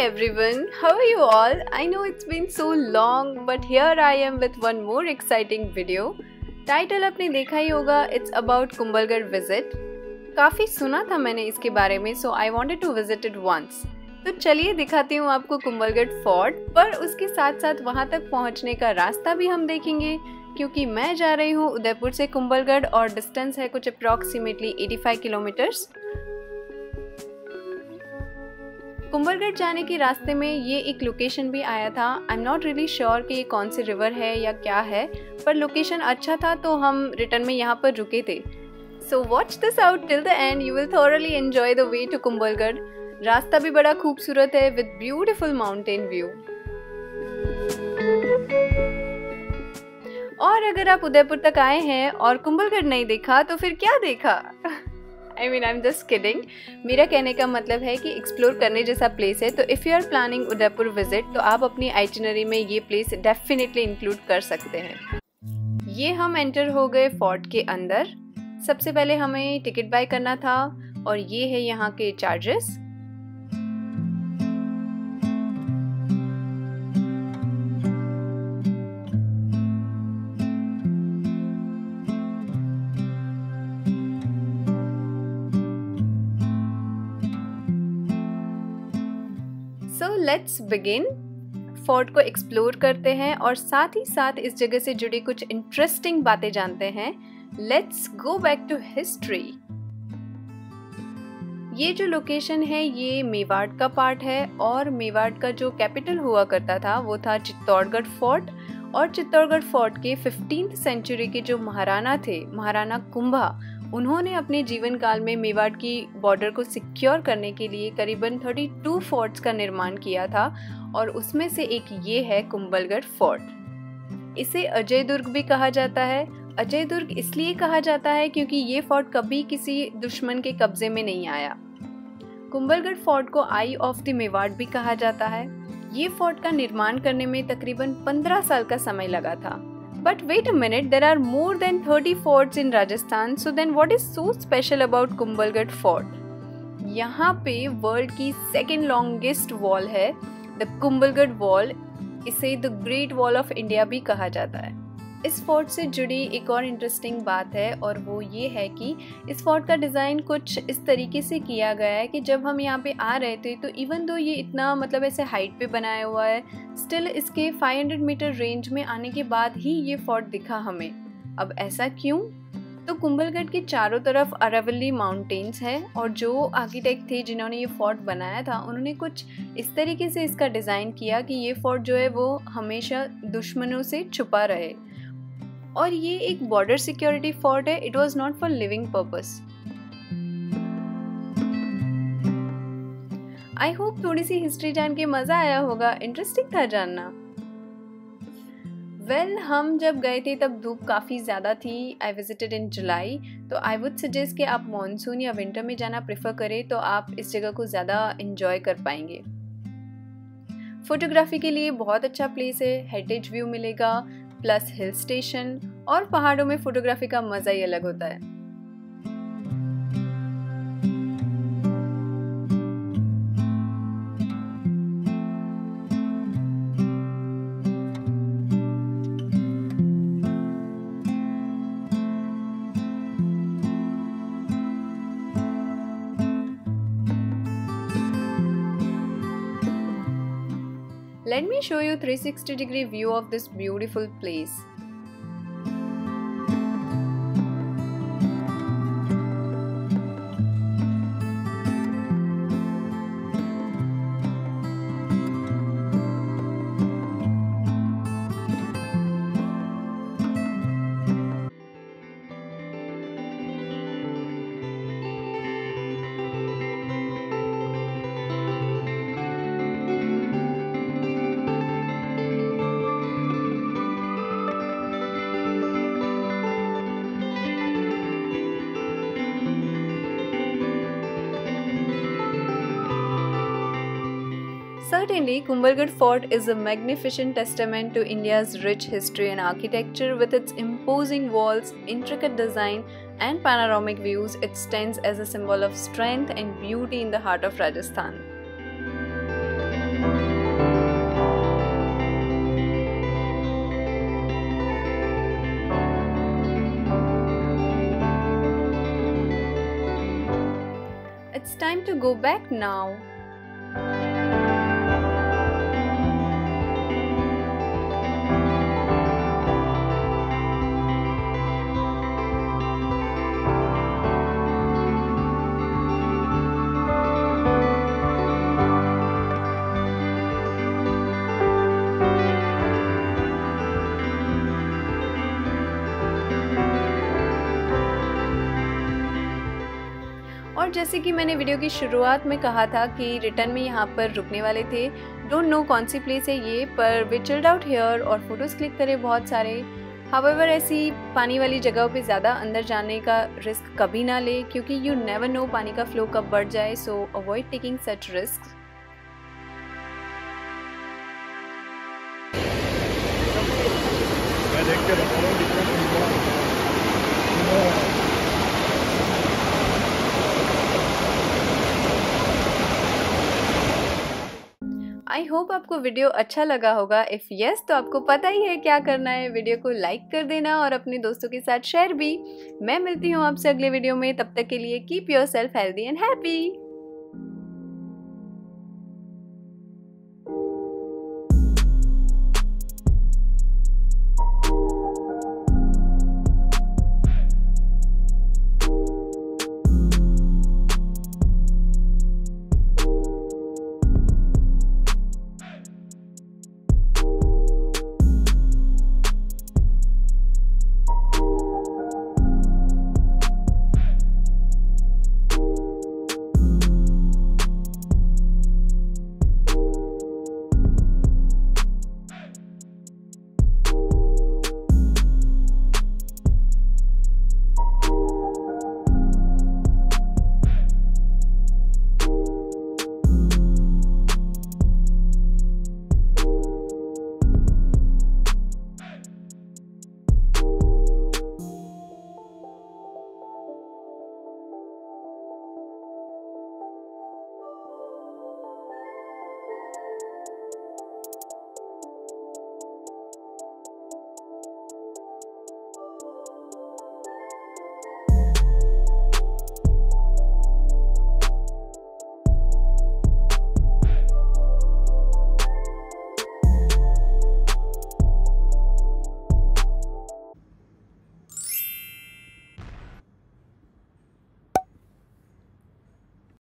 everyone, how are you all? I know it's been so long, but here I am with one more exciting video. Title आपने देखा ही होगा it's about Kumbhalgarh visit काफ़ी सुना था मैंने इसके बारे में so I wanted to visit it once तो चलिए दिखाती हूँ आपको कुंभलगढ़ फोर्ट पर उसके साथ साथ वहाँ तक पहुँचने का रास्ता भी हम देखेंगे क्योंकि मैं जा रही हूँ उदयपुर से कुंभलगढ़ और डिस्टेंस है कुछ अप्रॉक्सीमेटली 85 किलोमीटर्स कुंभलगढ़ जाने के रास्ते में ये एक लोकेशन भी आया था। I am not really sure कि ये कौन सी रिवर है या क्या है, पर लोकेशन अच्छा था तो हम रिटर्न में यहाँ पर रुके थे। So watch this out till the end you will thoroughly enjoy the way to Kumbhalgarh. रास्ता भी बड़ा खूबसूरत है विद ब्यूटिफुल माउंटेन व्यू और अगर आप उदयपुर तक आए हैं और कुंभलगढ़ नहीं देखा तो फिर क्या देखा? I mean I am just kidding मेरा कहने का मतलब है कि एक्सप्लोर करने जैसा प्लेस है तो if you are planning Udaipur visit तो आप अपनी आइटिनरी में ये प्लेस डेफिनेटली इंक्लूड कर सकते हैं। ये हम एंटर हो गए फोर्ट के अंदर। सबसे पहले हमें टिकट बाय करना था, और ये है यहाँ के charges so let's begin fort को एक्सप्लोर करते हैं और साथ ही साथ इस जगह से जुड़ी कुछ इंटरेस्टिंग बातें जानते हैं। Let's go back to history ये जो लोकेशन है, ये मेवाड़ का पार्ट है और मेवाड़ का जो कैपिटल हुआ करता था, वो था चित्तौड़गढ़ फोर्ट और चित्तौड़गढ़ फोर्ट के फिफ्टीन सेंचुरी के जो महाराणा थे, महाराणा कुंभा उन्होंने अपने जीवन काल में मेवाड़ की बॉर्डर को सिक्योर करने के लिए करीबन 32 फोर्ट्स का निर्माण किया था और उसमें से एक ये है कुंबलगढ़ फोर्ट इसे अजय दुर्ग भी कहा जाता है। अजय दुर्ग इसलिए कहा जाता है क्योंकि ये फोर्ट कभी किसी दुश्मन के कब्जे में नहीं आया। कुंबलगढ़ फोर्ट को आई ऑफ़ द मेवाड़ भी कहा जाता है। ये फोर्ट का निर्माण करने में तकरीबन 15 साल का समय लगा था। But wait a minute, there are more than 30 forts in Rajasthan, so then what is so special about Kumbhalgarh fort? यहाँ पे वर्ल्ड की सेकेंड लॉन्गेस्ट वॉल है द कुंभलगढ़ वॉल इसे the great wall of India भी कहा जाता है इस फोर्ट से जुड़ी एक और इंटरेस्टिंग बात है और वो ये है कि इस फोर्ट का डिज़ाइन कुछ इस तरीके से किया गया है कि जब हम यहाँ पे आ रहे थे तो इवन दो ये इतना मतलब ऐसे हाइट पे बनाया हुआ है स्टिल इसके 500 मीटर रेंज में आने के बाद ही ये फोर्ट दिखा हमें। अब ऐसा क्यों? तो कुंभलगढ़ के चारों तरफ़ अरावली माउंटेन्स है और जो आर्किटेक्ट थे जिन्होंने ये फोर्ट बनाया था, उन्होंने कुछ इस तरीके से इसका डिज़ाइन किया कि ये फोर्ट जो है वो हमेशा दुश्मनों से छुपा रहे। और ये एक बॉर्डर सिक्योरिटी फोर्ट है. It was not for living purpose I hope थोड़ी सी हिस्ट्री जान के मज़ा आया होगा. इंटरेस्टिंग था जानना. वेल well, हम जब गए थे तब धूप काफ़ी ज़्यादा थी. आई विजिटेड इन जुलाई तो आई वुड सजेस्ट कि आप मानसून या विंटर में जाना प्रेफर करें तो आप इस जगह को ज़्यादा इन्जॉय कर पाएँगे. फोटोग्राफी के लिए बहुत अच्छा प्लेस है. हेरिटेज व्यू मिलेगा. प्लस हिल स्टेशन और पहाड़ों में फोटोग्राफी का मज़ा ही अलग होता है। Let me show you 360 degree view of this beautiful place. Certainly, Kumbhalgarh Fort is a magnificent testament to India's rich history and architecture. With its imposing walls, intricate design, and panoramic views, it stands as a symbol of strength and beauty in the heart of Rajasthan. It's time to go back now. और जैसे कि मैंने video की शुरुआत में कहा था कि रिटर्न में यहाँ पर रुकने वाले थे। डोंट नो कौन सी प्लेस है ये, पर वे चिल्ड आउट हेयर और फ़ोटोज़ क्लिक करे बहुत सारे। हावेवर ऐसी पानी वाली जगहों पे ज़्यादा अंदर जाने का रिस्क कभी ना ले, क्योंकि यू नेवर नो पानी का फ्लो कब बढ़ जाए so avoid taking such risk देख के बता रहा हूँ आई होप आपको वीडियो अच्छा लगा होगा। इफ़ यस तो आपको पता ही है क्या करना है। वीडियो को लाइक कर देना और अपने दोस्तों के साथ शेयर भी। मैं मिलती हूँ आपसे अगले वीडियो में। तब तक के लिए keep yourself healthy and happy